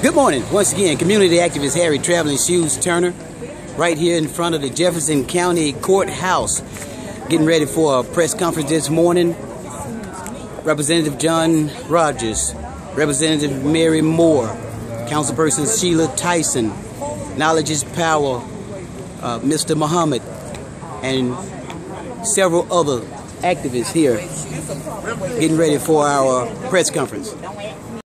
Good morning. Once again, community activist Harry Traveling Shoes Turner, right here in front of the Jefferson County Courthouse, getting ready for a press conference this morning. Representative John Rogers, Representative Mary Moore, Councilperson Sheila Tyson, Knowledge is Power, uh, Mr. Muhammad, and several other activists here getting ready for our press conference.